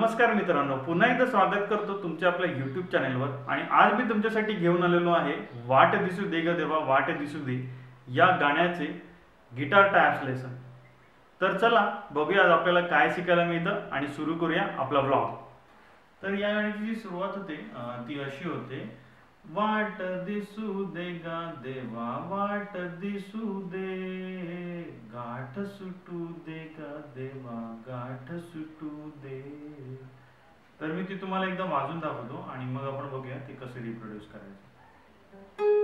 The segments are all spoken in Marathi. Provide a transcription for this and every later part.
नमस्कार मित्रांनो पुन्हा एकदा स्वागत करतो तुमच्या आपल्या युट्यूब चॅनेलवर आणि आज मी तुमच्यासाठी घेऊन आलेलो आहे वाट दिसू दे ग देवा वाट दिसू दे या गाण्याचे गिटार टायर्स लेसन तर चला बघूया आज आपल्याला काय शिकायला मिळतं आणि सुरू करूया आपला ब्लॉग तर या गाण्याची जी सुरुवात होते ती अशी होते वाट दिसू दे गा देवा वाट दिसू दे. गाठ सुटू दे गा देवा गाठ सुटू दे. तर मी ती तुम्हाला एकदा वाजून दाखवतो आणि मग आपण बघूया ते कसं रिप्रोड्यूस करायचे.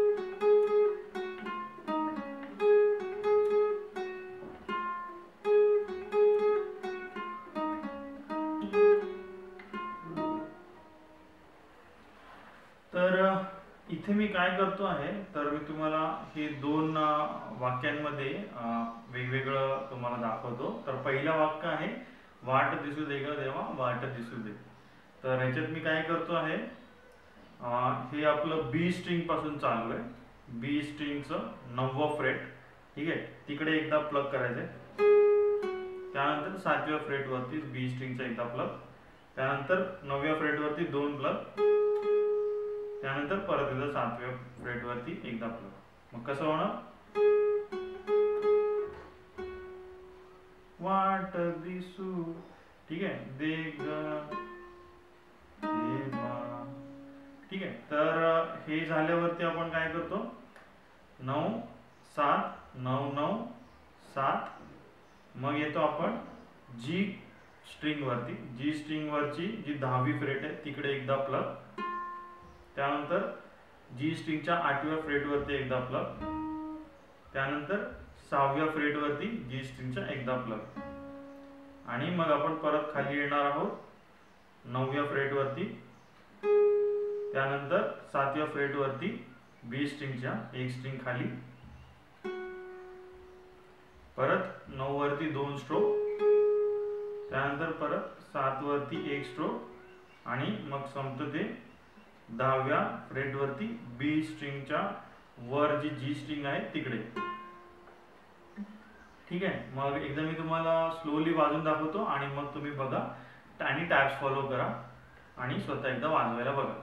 करतो आहे. तर मी तुम्हाला हे दोन वाक्यांमध्ये वेगवेगळं तुम्हाला दाखवतो. तर पहिलं वाक्य आहे वाट दिसू दे ग देवा वाट दिसू दे. तर ह्याच्यात मी काय करतो आहे हे आपलं बी स्ट्रिंगपासून चालू आहे. बी स्ट्रिंगचं नववं फ्रेट ठीक आहे? तिकडे एकदा प्लग करायचंय. त्यानंतर सातव्या फ्रेट वरती बी स्ट्रिंगचा एकदा प्लग त्यानंतर नवव्या फ्रेट वरती दोन प्लग त्यानंतर परत एकदा सातव्या फ्लेटवरती एकदा प्लग मग कसं होणार? वाट दिसू. ठीक आहे? दे ठीक आहे? तर हे झाल्यावरती आपण काय करतो? नऊ सात नऊ नऊ सात. मग येतो आपण जी स्ट्रिंग वरती जी स्ट्रिंग वरची जी दहावी फ्रेट आहे तिकडे एकदा प्लग. त्यानंतर जी स्ट्रिंगच्या आठव्या फ्रेटवरती एकदा प्लग त्यानंतर सहाव्या फ्रेटवरती जी स्ट्रिंगच्या एकदा प्लग आणि मग आपण परत खाली येणार आहोत. नवव्या फ्रेटवरती त्यानंतर सातव्या फ्रेटवरती बी स्ट्रिंगच्या एक स्ट्रिंग खाली. परत नऊ वरती दोन स्ट्रोक त्यानंतर परत सात वरती एक स्ट्रोक आणि मग संपतं ते दहाव्या फ्रेटवरती बी स्ट्रिंगच्या वर जी जी स्ट्रिंग आहे तिकडे. ठीक आहे? मग एकदा मी तुम्हाला स्लोली वाजून दाखवतो आणि मग तुम्ही बघा आणि टॅब्स फॉलो करा आणि स्वतः एकदा वाजवायला बघा.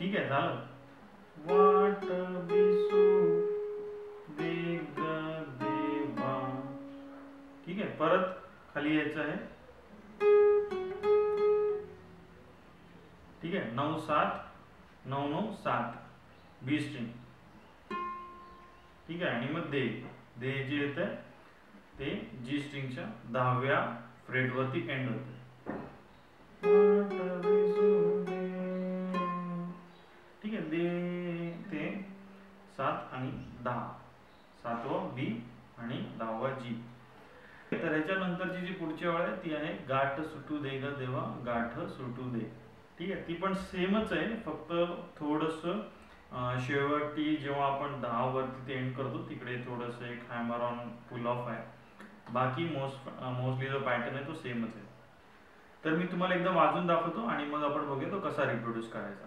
ठीक आहे? झालं. वाट दिसू दे देवा. ठीक आहे? परत खाली यायचं आहे. ठीक आहे? नऊ सात नऊ नऊ सात. बी स्ट्रिंग ठीक आहे? आणि मग दे. दे जे येत आहे ते जी स्ट्रिंगच्या दहाव्या फ्रेडवरती एंड होते ठीक आहे? दे ते सात आणि दहा. सातवा बी आणि दहावा जी तर ह्याच्यानंतरची जी पुढची ओळ आहे ती आहे गाठ सुटू दे ग देवा गाठ सुटू दे. ठीक आहे? ती पण सेमच आहे फक्त थोडस शेवटी जेव्हा आपण दहा वरती ते एंड करतो तिकडे थोडस एक हॅमर ऑन पुल ऑफ आहे. बाकी मोस्ट मोस्टली जो पॅटर्न आहे तो सेमच आहे. तर मी तुम्हाला एकदम वाजून दाखवतो आणि मग आपण बघूया तो कसा रिप्रोड्यूस करायचा.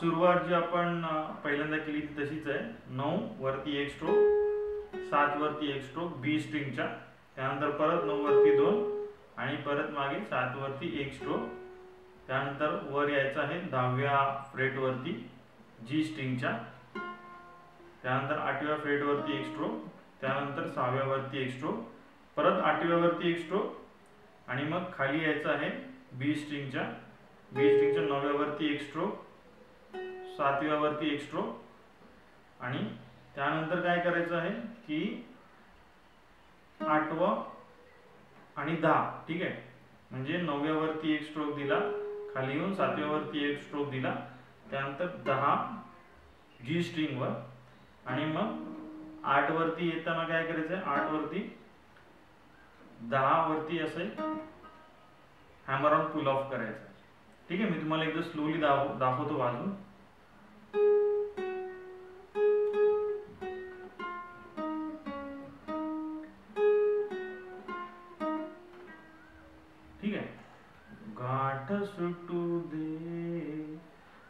सुरुवात जी आपण पहिल्यांदा केली ती तशीच आहे. नऊ वरती एक स्ट्रोक सात वरती एक स्ट्रोक बी स्ट्रिंगच्या त्यानंतर परत नऊ वरती दोन आणि परत मागे सात वरती एक स्ट्रोक त्यानंतर वर यायचं आहे दहाव्या फ्रेटवरती जी स्ट्रिंगच्या त्यानंतर आठव्या फ्रेटवरती एक स्ट्रोक त्यानंतर सहाव्यावरती एक स्ट्रोक परत आठव्यावरती एक स्ट्रोक आणि मग खाली यायचं आहे बी स्ट्रिंगच्या बी स्ट्रिंगच्या नवव्यावरती एक स्ट्रोक सातव्यावरती एक स्ट्रोक आणि त्यानंतर काय करायचं आहे की आठवं आणि दहा ठीक आहे? म्हणजे नवव्यावरती एक स्ट्रोक दिला खाली येऊन सातव्यावरती एक स्ट्रोक दिला. त्यानंतर दहा जी स्ट्रिंगवर आणि मग आठ वरती येताना काय करायचं आहे आठ वरती दहा वरती असे हॅमर ऑन पुल ऑफ करायचं ठीक आहे मी तुम्हाला एकदा स्लोली दाखव दाखवतो वाजून ठीक आहे. गाठ सुटू दे.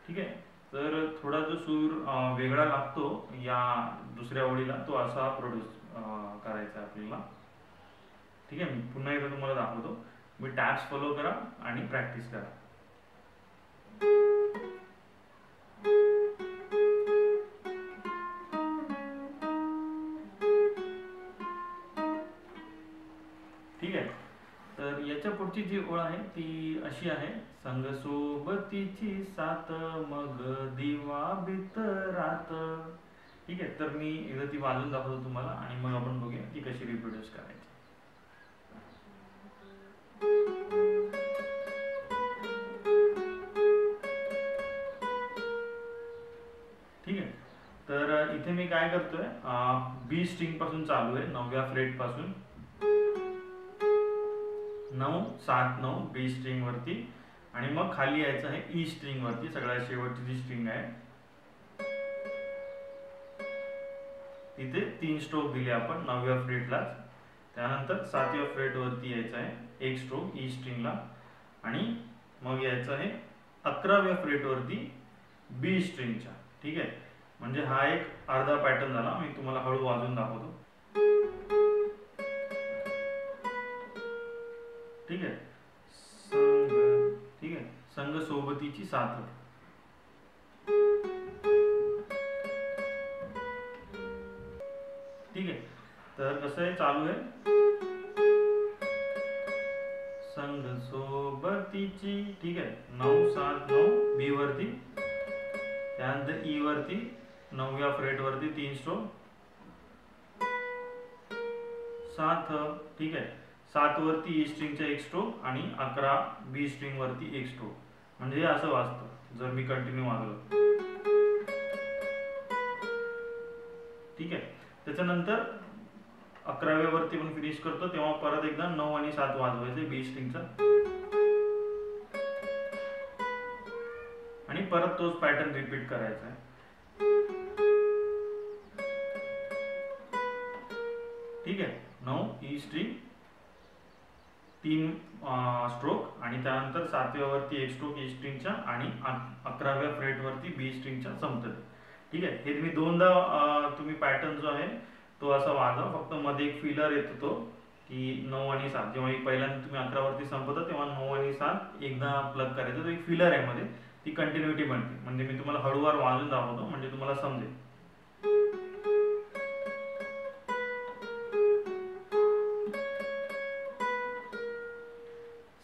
ठीक आहे. तर थोडा जो सूर वेगळा लागतो या दुसऱ्या ओळीला तो असा प्रोड्यूस करायचा आपल्याला. ठीक आहे. मी पुन्हा एकदा तुम्हाला दाखवतो. मी टॅप्स फॉलो करा आणि प्रॅक्टिस करा. पुढची जी ओळ आहे ती अशी आहे. संग सोबतीची साथ मग दिवा बितरात ठीक आहे तर मी एकदा ती वाजून दाखवतो तुम्हाला आणि मग आपण बघूया ती कशी रिप्रोड्यूस करायची. ठीक आहे तर इथे मी काय करतोय बी स्ट्रिंगपासून चालू आहे नवव्या फ्रेटपासून. नऊ सात नऊ बी स्ट्रिंग वरती. आणि मग खाली यायचं आहे e ई स्ट्रिंग वरती. सगळ्यात शेवटची जी स्ट्रिंग आहे तिथे तीन स्ट्रोक दिले आपण. नवव्या फ्रेटला त्यानंतर सातव्या फ्रेट वरती यायचं आहे. एक स्ट्रोक ई स्ट्रिंगला आणि मग यायचं आहे अकराव्या फ्रेट वरती बी स्ट्रिंगच्या ठीक आहे? म्हणजे हा एक अर्धा पॅटर्न झाला. मी तुम्हाला हळू वाजून दाखवतो. ठीक आहे? संघ ठीक आहे? संघ सोबतीची साथ ठीक आहे? तर कसं आहे? चालू आहे. संघ सोबतीची ठीक आहे? नऊ सात नऊ बी वरती. त्यानंतर ई वरती. नवव्या फ्रेट वरती तीन स्ट्रोक सात ठीक आहे? सात वरती e ई स्ट्रिंगचा एक स्ट्रोक आणि अकरा बी स्ट्रिंग वरती एक स्ट्रोक म्हणजे असं वाजतं जर मी कंटिन्यू वाजलो ठीक आहे? त्याच्यानंतर अकराव्या वरती पण फिनिश करतो तेव्हा परत एकदा नऊ आणि सात वाजवायचे बी स्ट्रिंगचा आणि परत तोच पॅटर्न रिपीट करायचा आहे. ठीक आहे? नऊ e ई स्ट्रिंग तीन स्ट्रोक आणि त्यानंतर सातव्यावरती एक स्ट्रोक ए स्ट्रिंगच्या आणि अकराव्या फ्रेटवरती बी स्ट्रिंगच्या संपतात ठीक आहे? हे तुम्ही दोनदा तुम्ही पॅटर्न जो आहे तो असा वाजवा फक्त मध्ये एक फिलर येतो तो की नऊ आणि सात. जेव्हा एक पहिल्यांदा तुम्ही अकरावरती संपवता तेव्हा नऊ आणि सात एकदा प्लग करायचं. तो एक फिलर आहे मध्ये. ती कंटिन्युटी बनते. म्हणजे मी तुम्हाला हळूवार वाजून दाखवतो म्हणजे तुम्हाला समजेल.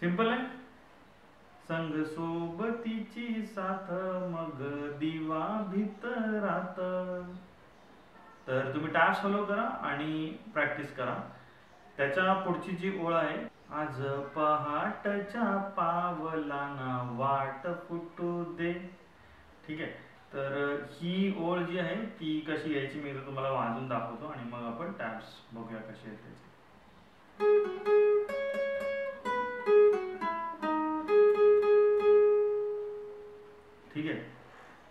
सिंपल आहे eh? संग सोबतीची साथ मग दिवा भितरात तर तुम्ही टॅप्स फॉलो करा आणि प्रॅक्टिस करा. त्याच्या पुढची जी ओळ आहे आज पहाटच्या पावलाना वाट फुटू दे. ठीक आहे? तर ही ओळ जी आहे ती कशी यायची मी तुम्हाला वाजून दाखवतो आणि मग आपण टॅप्स बघूया कशी आहेत ठीक आहे?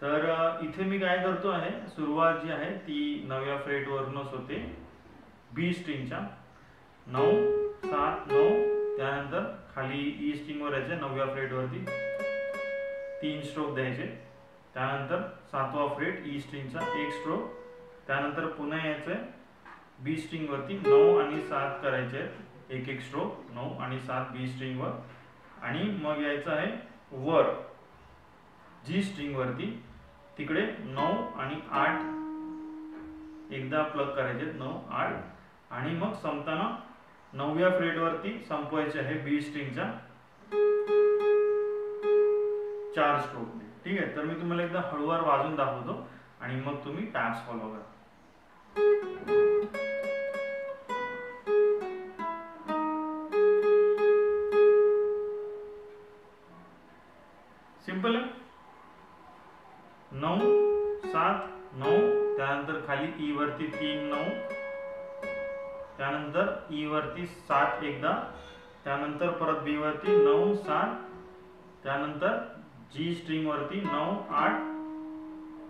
तर इथे मी काय करतो आहे सुरुवात जी आहे ती नव्या फ्रेटवरूनच होते. बी स्ट्रिंगच्या नऊ सात नऊ त्यानंतर खाली e ई स्ट्रिंगवर यायचे नवव्या फ्रेट वरती. तीन स्ट्रोक द्यायचे. त्यानंतर सातवा फ्रेट ई स्ट्रिंगचा एक स्ट्रोक त्यानंतर पुन्हा यायचंय बी स्ट्रिंगवरती नऊ आणि सात करायचे. आहेत. एक एक स्ट्रोक नऊ आणि सात बी स्ट्रिंगवर आणि मग यायचं आहे वर. जी स्ट्रिंगवरती तिकडे नऊ आणि आठ एकदा प्लग करायचे नऊ आठ. आणि मग संपताना नवव्या फ्रेटवरती संपवायचे आहे बी स्ट्रिंगच्या चार स्ट्रोकने ठीक आहे तर मी तुम्हाला एकदा हळूवार वाजून दाखवतो आणि मग तुम्ही टॅप्स फॉलो करा. ई वरती सात एकदा त्यानंतर परत बी वरती नऊ सात त्यानंतर जी स्ट्रिंग वरती नऊ आठ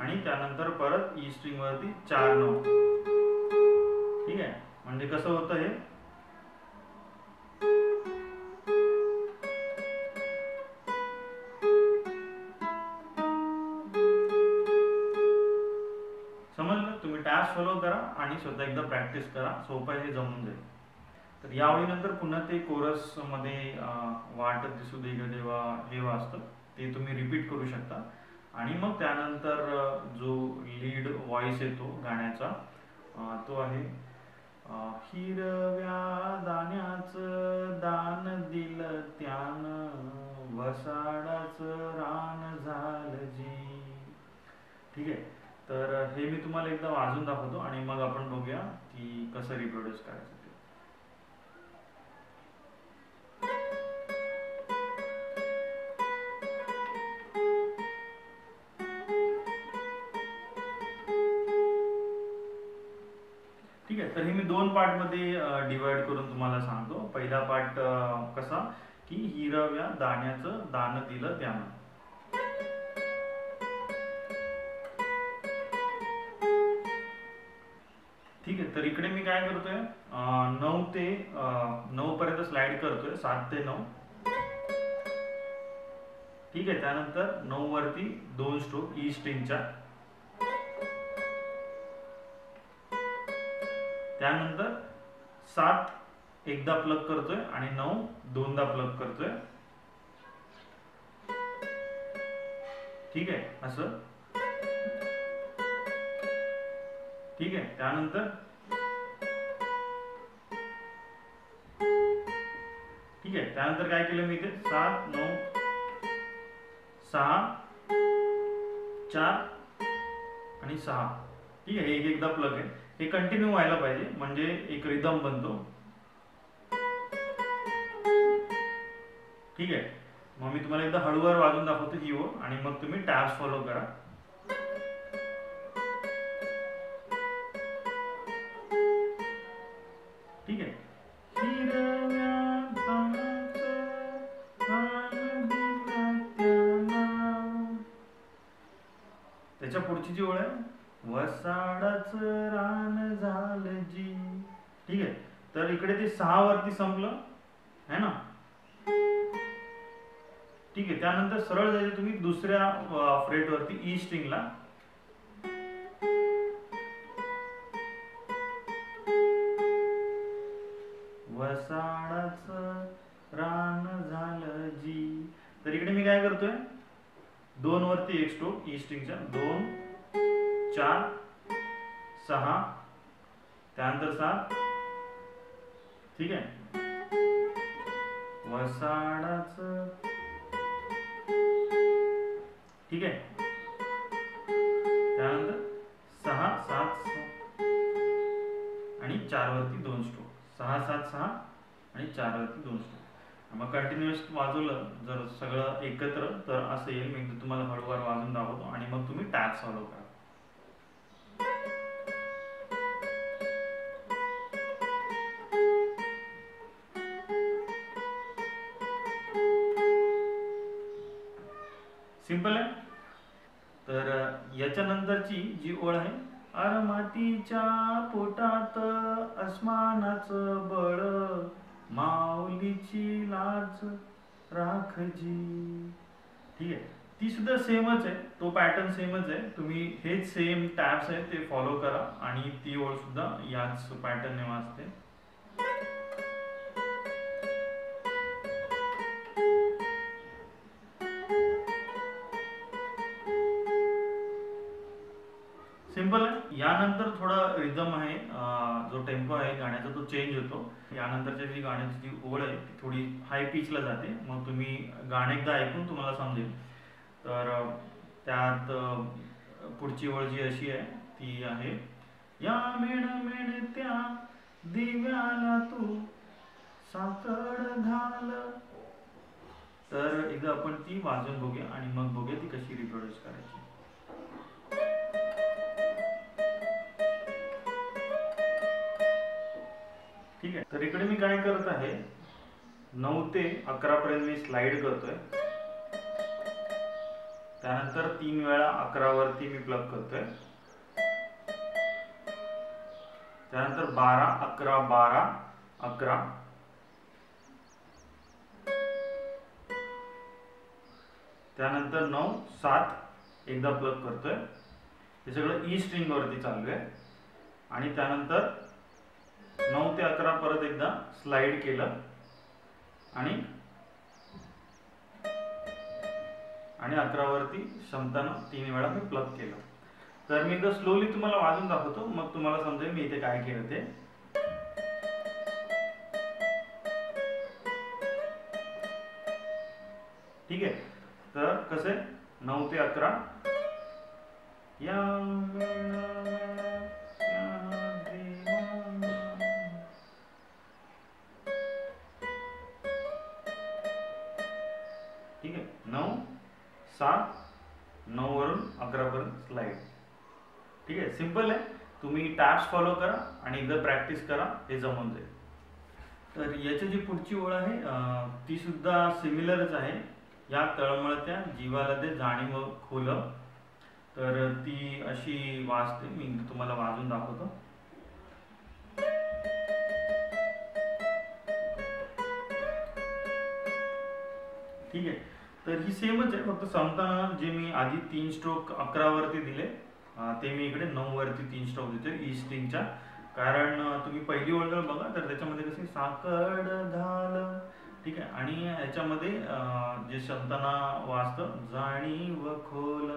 आणि त्यानंतर परत e ई स्ट्रिंग वरती चार नऊ. ठीक आहे? म्हणजे कसं होतं हे? समजलं? तुम्ही टॅक्स फॉलो करा आणि स्वतः एकदा प्रॅक्टिस करा. सोपं हे जमून जाईल. तर यावेळीनंतर पुन्हा ते कोरसमध्ये वाट दिसू दे देवा देवा असतं ते तुम्ही रिपीट करू शकता. आणि मग त्यानंतर जो लीड व्हॉइस येतो गाण्याचा तो आहे हिरव्या दाण्याचं दान दिलं त्यानं वसाडाचं रान झालं जी. ठीक आहे? तर हे मी तुम्हाला एकदा वाजून दाखवतो आणि मग आपण बघूया की कसं रिप्रोड्यूस करायचं. तर हे मी दोन पार्टमध्ये डिवाइड करून तुम्हाला सांगतो. पहिला पार्ट कसा? की हिरव्या दाण्याचं दान दिलं त्यानं. ठीक आहे तर इकडे मी काय करतोय? नऊ ते नऊ पर्यंत स्लाइड करतोय. सात ते नऊ. ठीक आहे त्यानंतर नऊ वरती दोन स्ट्रोक ई स्ट्रिंगच्या त्यानंतर सात एकदा प्लग करतोय आणि नऊ दोनदा प्लग करतोय. ठीक आहे? असं. ठीक आहे? त्यानंतर ठीक आहे? त्यानंतर काय केलं मी इथे? सात नऊ सहा चार आणि सहा. ठीक आहे? एक एकदा प्लग आहे. हे कंटिन्यू व्हायला पाहिजे. म्हणजे एक रिदम बनतो. ठीक आहे? मग मी तुम्हाला एकदा हळूवार वाजून दाखवतो ही ओ आणि मग तुम्ही टॅब्स फॉलो करा. ठीक आहे? त्याच्या पुढची जी ओळ आहे वसाडच रान झालं जी. ठीक आहे? तर इकडे ते सहा वरती संपलं है ना? ठीक आहे त्यानंतर सरळ जायचं तुम्ही दुसऱ्या फ्रेट वरती ई स्ट्रिंगला वसाडाच रान झालं जी. तर इकडे मी काय करतोय? दोन वरती एक स्ट्रोक ई स्ट्रिंगच्या दोन चार सहा त्यानंतर सात. ठीक आहे? वसाडाच. ठीक आहे? त्यानंतर सहा सात आणि चार वरती दोन स्ट्रोक सहा सात सहा आणि चार वरती दोन स्ट्रोक मग कंटिन्युअस वाजवलं जर सगळं एकत्र तर असं येईल. मी तुम्हाला हळूवार वाजून दाखवतो आणि मग तुम्ही टॅप सॉल्व करा. याच्यानंतरची जी ओळ आहे अर मातीच्या पोटात अस्मानाचं बळ माऊलीची लाज राखजी. ठीक आहे. ती सुद्धा सेमच आहे. तो पॅटर्न सेमच आहे. तुम्ही हेच सेम टॅब्स आहेत ते फॉलो करा आणि ती ओळ सुद्धा याच पॅटर्नने वाचते. गाण्याचा तो चेंज होतो. यानंतरच्या जी गाण्याची जी ओळ आहे ती थोडी हाय पिचला जाते. मग तुम्ही गाणे एकदा ऐकून तुम्हाला समजेल. तर त्यात पुढची ओळ जी अशी आहे ती आहे या मेण मेण त्या दिव्याला तू सातड घाल. तर एकदा आपण ती वाजून बघूया आणि मग बघूया ती कशी रिप्रोड्यूस करायची. ठीक आहे? तर इकडे मी काय करत आहे नऊ ते अकरा पर्यंत मी स्लाइड करतोय. त्यानंतर तीन वेळा अकरा वरती मी प्लग करतोय. त्यानंतर बारा अकरा बारा अकरा. त्यानंतर नऊ सात एकदा प्लग करतोय. हे सगळं e ई स्ट्रिंग वरती चालू आहे. आणि त्यानंतर नऊ ते अकरा परत एकदा स्लाइड केलं. आणि आणि अकरावरती क्षमतानं तीन वेळा मी प्लग केलं. तर मी एकदा स्लोली तुम्हाला वाजून दाखवतो मग तुम्हाला समजेल मी इथे काय केलं ते. ठीक आहे? तर कसे नऊ ते अकरा. या सात नऊवरून अकरावरून अकरापर्यंत ठीक आहे? सिंपल आहे. तुम्ही टॅप्स फॉलो करा आणि एकदा प्रॅक्टिस करा हे जमून जाईल. तर याची जी पुढची ओळ आहे ती सुद्धा सिमिलरच आहे. या तळमळत्या जीवाला ते जाणीव खोल. तर ती अशी वाजते मी तुम्हाला वाजून दाखवतो. ठीक आहे? तर ही सेमच आहे. फक्त सांगताना जे मी आधी तीन स्ट्रोक अकरावरती दिले ते मी इकडे नऊ वरती तीन स्ट्रोक देतो ई स्ट्रिंगच्या कारण तुम्ही पहिली ओळ बघा तर त्याच्यामध्ये कसे साकड घाल ठीक आहे. आणि याच्यामध्ये जे शब्दांना वाचतं जाणीव खोल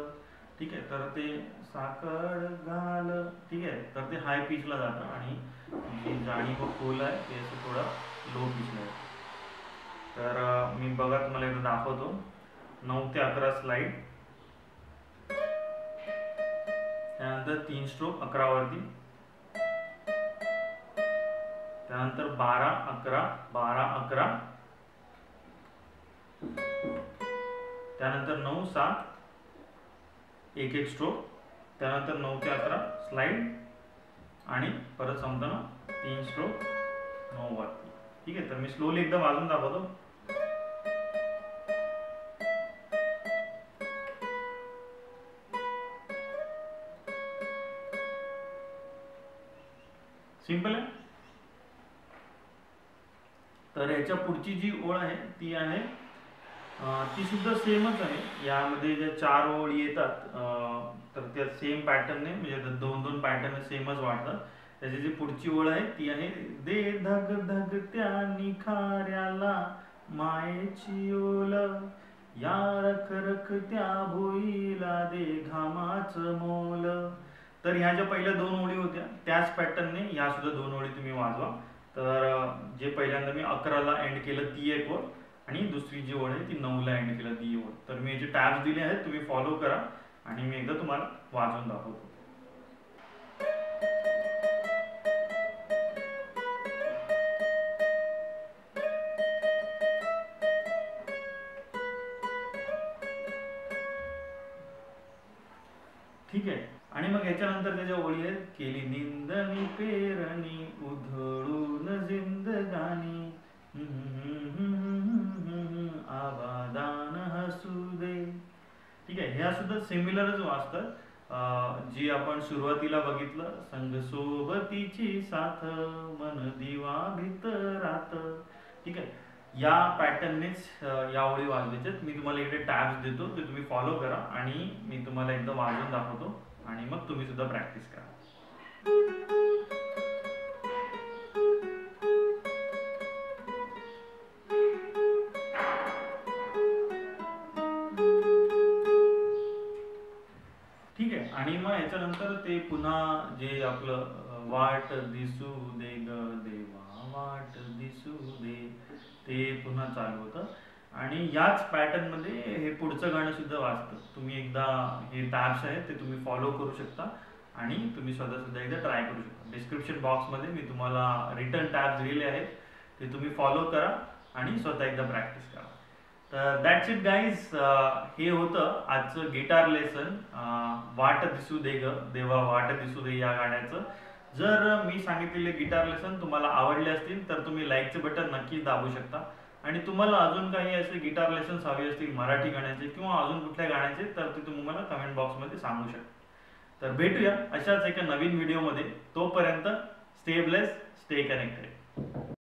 ठीक आहे. तर ते साकड घाल ठीक आहे. तर ते हाय पिचला जातं आणि जी जाणीव खोल आहे ते असं थोडं लो पिचला आहे तर मी बघा मला एकदा दाखवतो. नऊ ते अकरा स्लाईड त्यानंतर तीन स्ट्रोक अकरावरती. त्यानंतर बारा अकरा बारा अकरा. त्यानंतर नऊ सात. एक एक स्ट्रोक त्यानंतर नऊ ते अकरा स्लाईड आणि परत संपताना तीन स्ट्रोक नऊ वरती ठीक आहे तर मी स्लोली एकदम वाजून दाखवतो. सिंपल आहे. तर याच्या पुढची जी ओळ आहे ती आहे ती सुद्धा सेमच आहे. यामध्ये ज्या चार ओळ येतात तर त्या सेम पॅटर्नने म्हणजे दोन दोन पॅटर्न सेमच वाटतात त्याची जी पुढची ओळ आहे ती आहे दे धग धग त्या निखाऱ्याला मायेची ओल या रख रख त्या भोईला दे घामाच मोल. तर ह्या ज्या पहिल्या दोन ओळी होत्या त्याच पॅटर्नने ह्या सुद्धा दोन ओळी तुम्ही वाजवा. तर जे पहिल्यांदा मी अकराला एंड केलं ती एक ओळ आणि दुसरी जी ओळ आहे ती नऊला एंड केलं ती ओळ. तर मी जे टॅब्स दिले आहेत तुम्ही फॉलो करा आणि मी एकदा तुम्हाला वाजवून दाखवतो. ठीक आहे. आणि मग याच्यानंतर त्याच्या ओळी आहेत केली निंदनी पेरणी उधळून जिंदगानी. आबादान हसू दे. ठीक आहे ह्या सुद्धा सिमिलरच वाचतात. जी आपण सुरुवातीला बघितलं संघ सोबतीची साथ मन दिवा भितरात ठीक आहे या पॅटर्ननेच या ओळी वाजवायच्यात. मी तुम्हाला इकडे टॅब्स देतो ते तुम्ही फॉलो करा आणि मी तुम्हाला एकदा वाजवून दाखवतो. आणि मग तुम्ही सुद्धा प्रॅक्टिस करा. ठीक आहे. आणि मग याच्यानंतर ते पुन्हा जे आपलं वाट दिसू दे ग देवा वाट दिसू दे ते पुन्हा चालू होतं. आणि याच पॅटर्नमध्ये हे पुढचं गाणं सुद्धा वाचतं तुम्ही एकदा हे टॅब्स आहेत ते तुम्ही फॉलो करू शकता आणि तुम्ही स्वतः सुद्धा एकदा ट्राय करू शकता. डिस्क्रिप्शन बॉक्समध्ये मी तुम्हाला रिटर्न टॅब्स दिलेले आहेत ते तुम्ही फॉलो करा आणि स्वतः एकदा प्रॅक्टिस करा. तर दॅट्स इट गाईज हे होतं आजचं गिटार लेसन वाट दिसू दे ग देवा वाट दिसू दे या गाण्याचं. जर मी सांगितलेले गिटार लेसन तुम्हाला आवडले असतील तर तुम्ही लाईकचे बटन नक्कीच दाबू शकता. आणि तुम्हाला अजून काही असे गिटार लेसन्स हवे असतील मराठी गाण्याचे किंवा अजून कुठल्या गाण्याचे तर ते तुम्ही मला कमेंट बॉक्समध्ये सांगू शकता. तर भेटूया अशाच एका नवीन व्हिडिओमध्ये तोपर्यंत स्टे ब्लेस स्टे कनेक्टेड